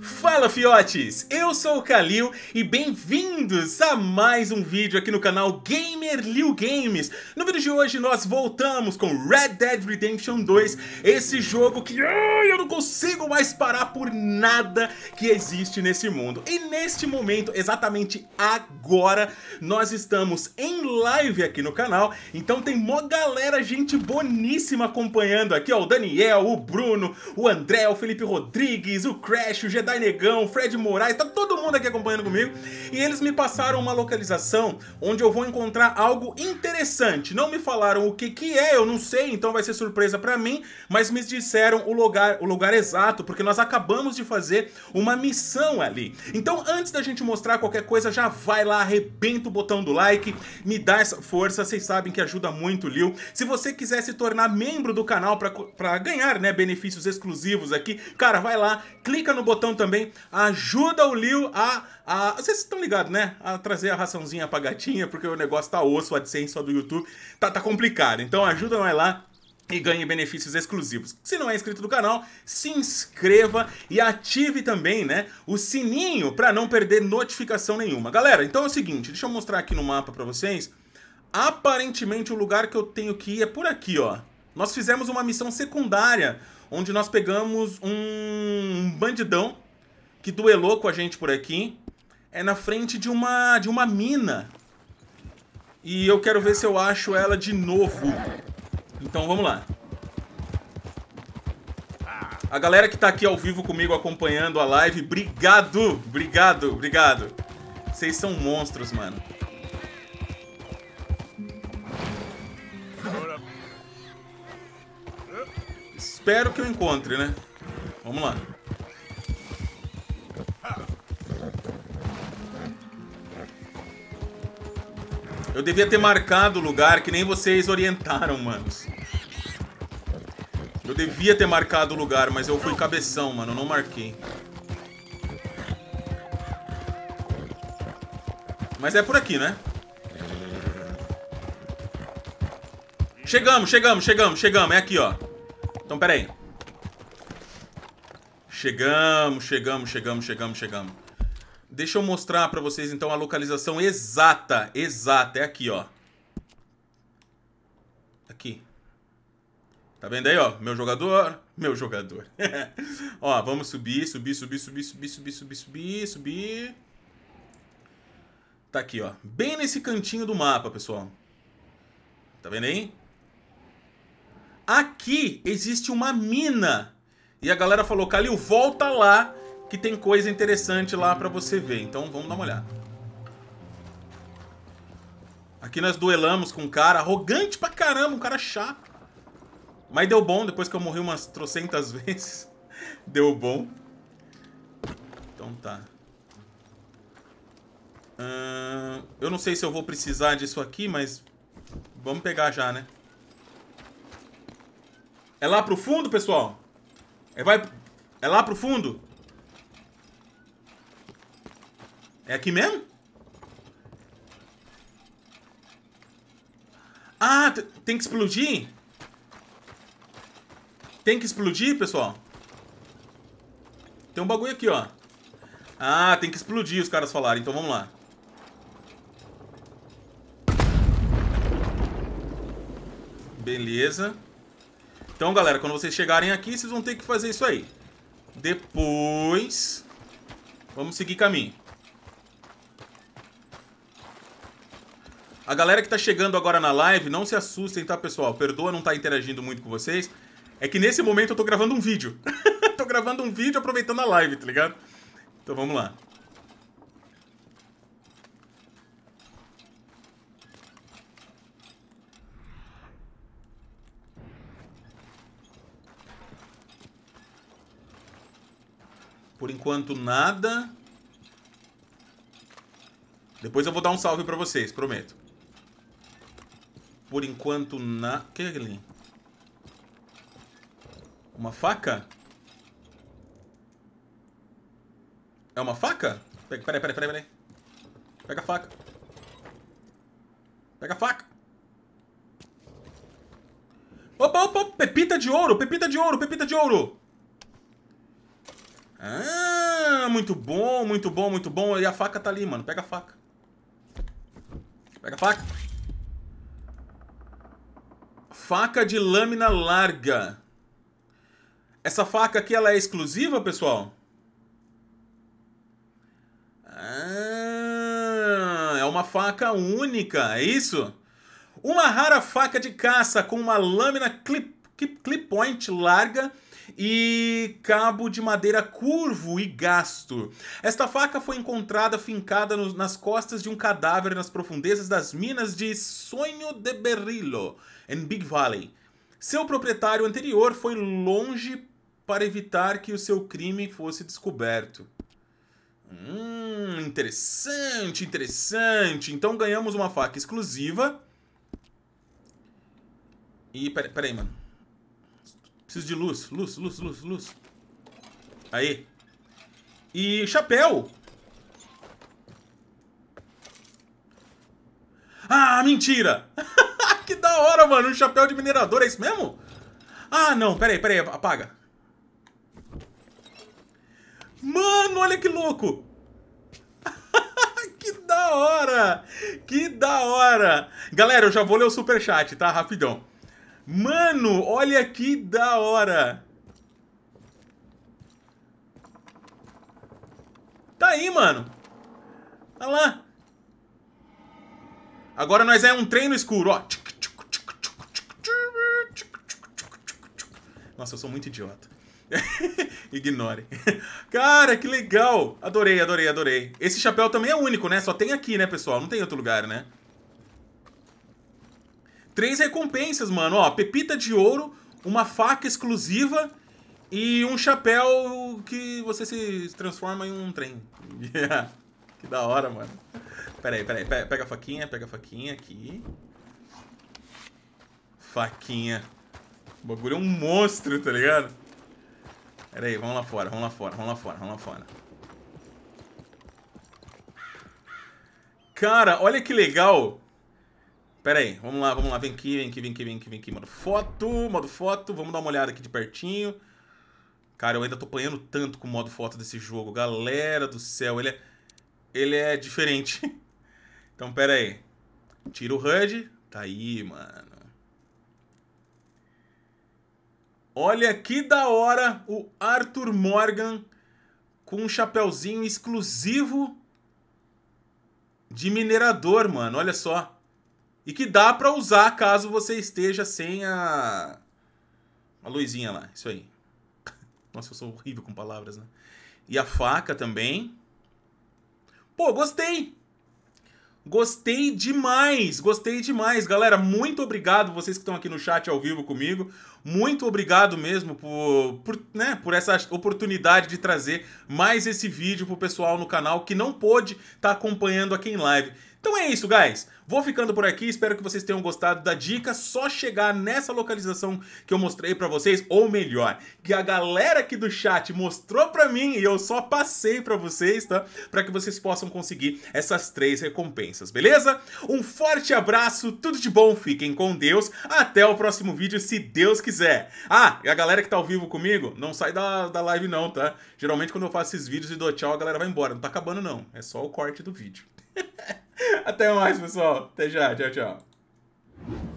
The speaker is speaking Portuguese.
Fala fiotes, eu sou o Kalil e bem-vindos a mais um vídeo aqui no canal Gamer Liu Games. No vídeo de hoje nós voltamos com Red Dead Redemption 2, esse jogo que ai, eu não consigo mais parar por nada que existe nesse mundo. E neste momento, exatamente agora, nós estamos em live aqui no canal, então tem mó galera, gente boníssima acompanhando aqui, ó, o Daniel, o Bruno, o André, o Felipe Rodrigues, o Crash, o Jedi Negão, Fred Moraes, tá todo mundo aqui acompanhando comigo. E eles me passaram uma localização onde eu vou encontrar algo interessante. Não me falaram o que que é, eu não sei, então vai ser surpresa pra mim, mas me disseram o lugar, o lugar exato, porque nós acabamos de fazer uma missão ali. Então antes da gente mostrar qualquer coisa, já vai lá, arrebenta o botão do like, me dá essa força, vocês sabem que ajuda muito o Lil. Se você quiser se tornar membro do canal pra ganhar né, benefícios exclusivos aqui, cara, vai lá, clica no botão também ajuda o Liu a, a... Vocês estão ligados, né? A trazer a raçãozinha pra gatinha, porque o negócio tá osso, o AdSense só do YouTube. Tá, tá complicado. Então ajuda nós lá e ganhe benefícios exclusivos. Se não é inscrito no canal, se inscreva e ative também, né, o sininho para não perder notificação nenhuma. Galera, então é o seguinte, deixa eu mostrar aqui no mapa para vocês. Aparentemente o lugar que eu tenho que ir é por aqui, ó. Nós fizemos uma missão secundária, onde nós pegamos um bandidão que duelou com a gente por aqui é na frente de uma, de uma mina. E eu quero ver se eu acho ela de novo. Então vamos lá. A galera que tá aqui ao vivo comigo acompanhando a live, obrigado, obrigado, obrigado. Vocês são monstros, mano. Espero que eu encontre, né? Vamos lá. Eu devia ter marcado o lugar que nem vocês orientaram, manos. Eu devia ter marcado o lugar, mas eu fui cabeção, mano. Eu não marquei. Mas é por aqui, né? Chegamos, chegamos, chegamos, chegamos. É aqui, ó. Então, pera aí. Chegamos, chegamos, chegamos, chegamos, chegamos. Deixa eu mostrar pra vocês, então, a localização exata. Exata. É aqui, ó. Aqui. Tá vendo aí, ó? Meu jogador. Meu jogador. ó, vamos subir, subir, subir, subir, subir, subir, subir, subir, subir. Tá aqui, ó. Bem nesse cantinho do mapa, pessoal. Tá vendo aí? Aqui existe uma mina. E a galera falou, Calil, volta lá que tem coisa interessante lá pra você ver. Então vamos dar uma olhada. Aqui nós duelamos com um cara arrogante pra caramba, um cara chato. Mas deu bom, depois que eu morri umas trocentas vezes. deu bom. Então tá. Eu não sei se eu vou precisar disso aqui, mas vamos pegar já, né? É lá pro fundo, pessoal? É, vai... é lá pro fundo? É aqui mesmo? Ah, tem que explodir? Tem que explodir, pessoal? Tem um bagulho aqui, ó. Ah, tem que explodir, os caras falaram. Então vamos lá. Beleza. Então, galera, quando vocês chegarem aqui, vocês vão ter que fazer isso aí. Depois... Vamos seguir caminho. A galera que tá chegando agora na live, não se assustem, tá, pessoal? Perdoa não tá interagindo muito com vocês. É que nesse momento eu tô gravando um vídeo. tô gravando um vídeo aproveitando a live, tá ligado? Então vamos lá. Por enquanto, nada. Depois eu vou dar um salve pra vocês, prometo. Por enquanto, na... O que é ali? Uma faca? É uma faca? Peraí, peraí, peraí, peraí. Pega a faca. Pega a faca. Opa, opa, pepita de ouro, pepita de ouro, pepita de ouro. Ah, muito bom, muito bom, muito bom. E a faca tá ali, mano. Pega a faca. Pega a faca. Faca de lâmina larga. Essa faca aqui, ela é exclusiva, pessoal? Ah, é uma faca única, é isso? Uma rara faca de caça com uma lâmina clip, clip point larga e cabo de madeira curvo e gasto. Esta faca foi encontrada fincada no, nas costas de um cadáver nas profundezas das minas de Sonho de Berrillo, em Big Valley. Seu proprietário anterior foi longe para evitar que o seu crime fosse descoberto. Hum, interessante, interessante. Então ganhamos uma faca exclusiva. E peraí, peraí, mano. Preciso de luz, luz, luz, luz, luz. Aí. E chapéu. Ah, mentira! que da hora, mano. Um chapéu de minerador, é isso mesmo? Ah, não. Peraí, peraí. Apaga. Mano, olha que louco! que da hora! Que da hora! Galera, eu já vou ler o superchat, tá? Rapidão. Mano, olha que da hora! Tá aí, mano. Olha lá. Agora nós é um trem no escuro, ó. Nossa, eu sou muito idiota. Ignore. Cara, que legal! Adorei, adorei, adorei. Esse chapéu também é único, né? Só tem aqui, né, pessoal? Não tem outro lugar, né? Três recompensas, mano. Ó, pepita de ouro, uma faca exclusiva e um chapéu que você se transforma em um trem. Yeah. Que da hora, mano. Pera aí, pera aí. Pega a faquinha, pega a faquinha aqui. Faquinha. O bagulho é um monstro, tá ligado? Pera aí, vamos lá fora, vamos lá fora, vamos lá fora, vamos lá fora. Cara, olha que legal. Pera aí, vamos lá, vamos lá, vem aqui, vem aqui, vem aqui, vem aqui, vem aqui, modo foto, modo foto, vamos dar uma olhada aqui de pertinho. Cara, eu ainda tô apanhando tanto com o modo foto desse jogo, galera do céu, ele é, ele é diferente. então, pera aí, tira o HUD, tá aí, mano. Olha que da hora o Arthur Morgan com um chapéuzinho exclusivo de minerador, mano, olha só. E que dá pra usar caso você esteja sem a... A luzinha lá, isso aí. Nossa, eu sou horrível com palavras, né? E a faca também. Pô, gostei! Gostei demais, gostei demais. Galera, muito obrigado vocês que estão aqui no chat ao vivo comigo. Muito obrigado mesmo por, por, né, por essa oportunidade de trazer mais esse vídeo pro pessoal no canal que não pôde estar tá acompanhando aqui em live. Então é isso, guys. Vou ficando por aqui, espero que vocês tenham gostado da dica. Só chegar nessa localização que eu mostrei pra vocês, ou melhor, que a galera aqui do chat mostrou pra mim e eu só passei pra vocês, tá? Pra que vocês possam conseguir essas três recompensas, beleza? Um forte abraço, tudo de bom, fiquem com Deus. Até o próximo vídeo, se Deus quiser. Ah, e a galera que tá ao vivo comigo, não sai da, da live não, tá? Geralmente quando eu faço esses vídeos e dou tchau, a galera vai embora. Não tá acabando não, é só o corte do vídeo. Até mais, pessoal. Até já. Tchau, tchau.